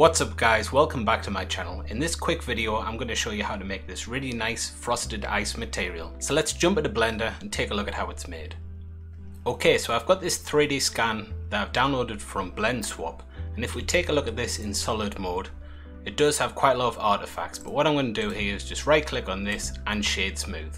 What's up guys, welcome back to my channel. In this quick video I'm going to show you how to make this really nice frosted ice material. So let's jump into Blender and take a look at how it's made. Okay, so I've got this 3D scan that I've downloaded from BlendSwap and if we take a look at this in solid mode it does have quite a lot of artifacts but what I'm going to do here is just right click on this and shade smooth.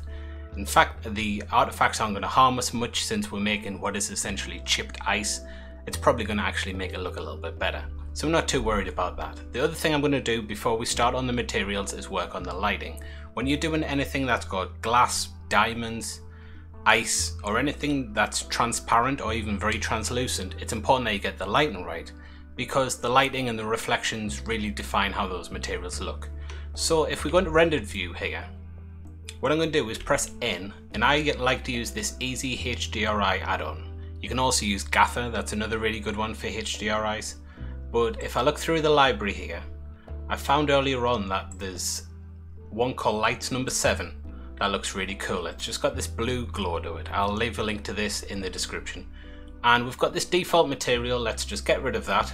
In fact the artifacts aren't going to harm us much since we're making what is essentially chipped ice. It's probably going to actually make it look a little bit better. So I'm not too worried about that. The other thing I'm going to do before we start on the materials is work on the lighting. When you're doing anything that's got glass, diamonds, ice or anything that's transparent or even very translucent, it's important that you get the lighting right because the lighting and the reflections really define how those materials look. So if we go into rendered view here, what I'm going to do is press N and I like to use this Easy HDRI add-on. You can also use Gaffer, that's another really good one for HDRIs. But if I look through the library here, I found earlier on that there's one called Lights number 7 that looks really cool. It's just got this blue glow to it. I'll leave a link to this in the description. And we've got this default material, let's just get rid of that.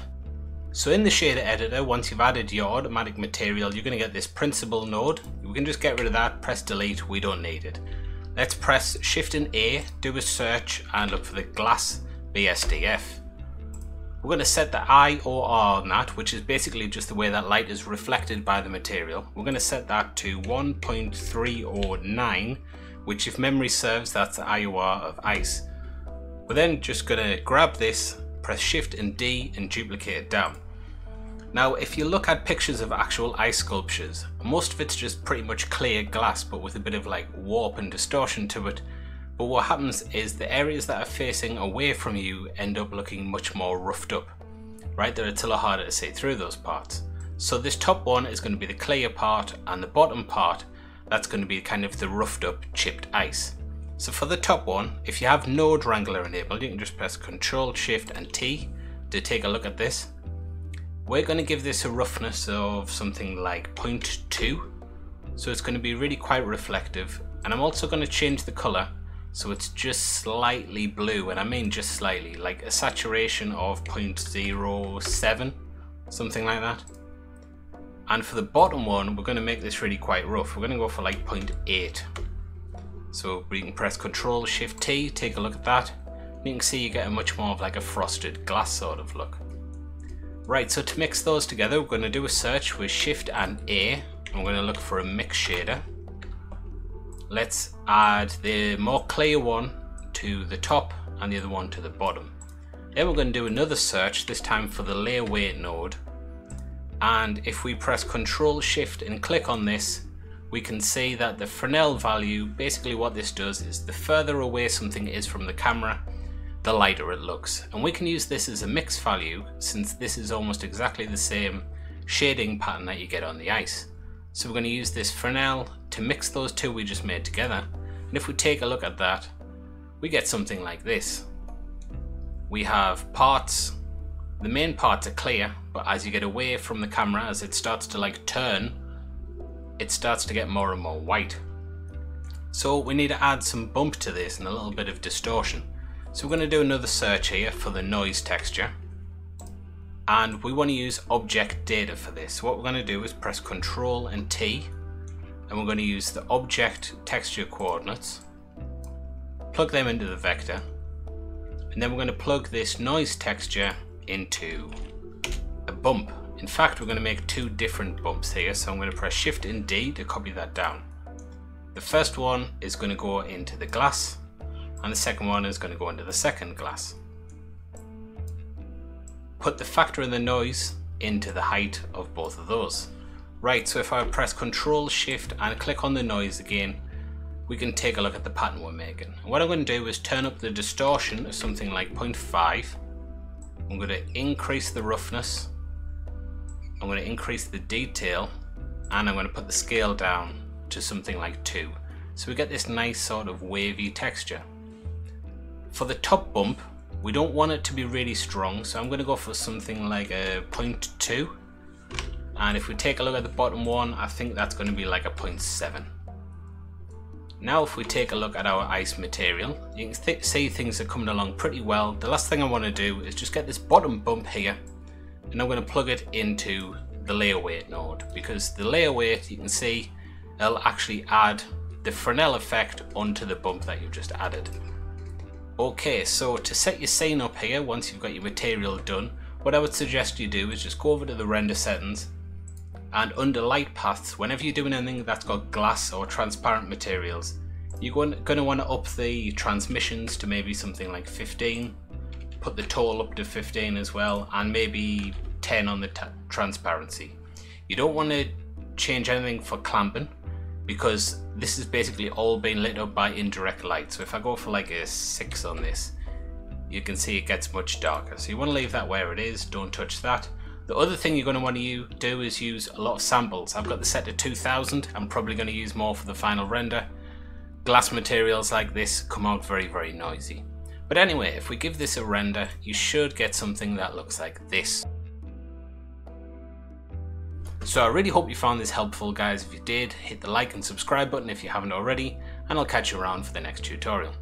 So in the shader editor, once you've added your automatic material, you're going to get this principled node. We can just get rid of that, press delete, we don't need it. Let's press shift and A, do a search and look for the glass BSDF. We're going to set the IOR on that, which is basically just the way that light is reflected by the material. We're going to set that to 1.309, which if memory serves, that's the IOR of ice. We're then just going to grab this, press Shift and D and duplicate it down. Now, if you look at pictures of actual ice sculptures, most of it's just pretty much clear glass, but with a bit of like warp and distortion to it, but what happens is the areas that are facing away from you end up looking much more roughed up, right? They're a little harder to see through those parts. So this top one is going to be the clear part and the bottom part, that's going to be kind of the roughed up chipped ice. So for the top one, if you have Node Wrangler enabled, you can just press Ctrl Shift and T to take a look at this. We're going to give this a roughness of something like 0.2. So it's going to be really quite reflective. And I'm also going to change the color so it's just slightly blue and I mean just slightly like a saturation of 0.07 something like that. And for the bottom one we're going to make this really quite rough. We're going to go for like 0.8 so we can press Ctrl Shift T take a look at that. You can see you get a much more of like a frosted glass sort of look. Right so to mix those together we're going to do a search with Shift and A. We're going to look for a mix shader let's add the more clear one to the top and the other one to the bottom. Then we're going to do another search, this time for the layer weight node. And if we press Control Shift and click on this, we can see that the Fresnel value, basically what this does is the further away something is from the camera, the lighter it looks. And we can use this as a mix value since this is almost exactly the same shading pattern that you get on the ice. So we're going to use this Fresnel to mix those two we just made together. And if we take a look at that, we get something like this. We have parts, the main parts are clear, but as you get away from the camera, as it starts to like turn, it starts to get more and more white. So we need to add some bump to this and a little bit of distortion. So we're going to do another search here for the noise texture and we want to use object data for this. What we're going to do is press Control and T and we're going to use the object texture coordinates, plug them into the vector, and then we're going to plug this noise texture into a bump. In fact, we're going to make two different bumps here, so I'm going to press Shift and D to copy that down. The first one is going to go into the glass, and the second one is going to go into the second glass put the factor in the noise into the height of both of those. Right, so if I press Control Shift and click on the noise again, we can take a look at the pattern we're making. what I'm going to do is turn up the distortion to something like 0.5. I'm going to increase the roughness. I'm going to increase the detail and I'm going to put the scale down to something like 2. So we get this nice sort of wavy texture. For the top bump, we don't want it to be really strong, so I'm going to go for something like a 0.2. And if we take a look at the bottom one, I think that's going to be like a 0.7. Now if we take a look at our ice material, you can th see things are coming along pretty well. The last thing I want to do is just get this bottom bump here and I'm going to plug it into the layer weight node because the layer weight you can see it'll actually add the Fresnel effect onto the bump that you've just added. Okay, so to set your scene up here, once you've got your material done, what I would suggest you do is just go over to the render settings and under light paths, whenever you're doing anything that's got glass or transparent materials, you're going to want to up the transmissions to maybe something like 15, put the total up to 15 as well, and maybe 10 on the transparency. You don't want to change anything for clamping because this is basically all being lit up by indirect light. So if I go for like a 6 on this, you can see it gets much darker. So you want to leave that where it is, don't touch that. The other thing you're going to want to do is use a lot of samples. I've got the set to 2000, I'm probably going to use more for the final render. Glass materials like this come out very very noisy. But anyway, if we give this a render, you should get something that looks like this. So I really hope you found this helpful guys. If you did, hit the like and subscribe button if you haven't already, and I'll catch you around for the next tutorial.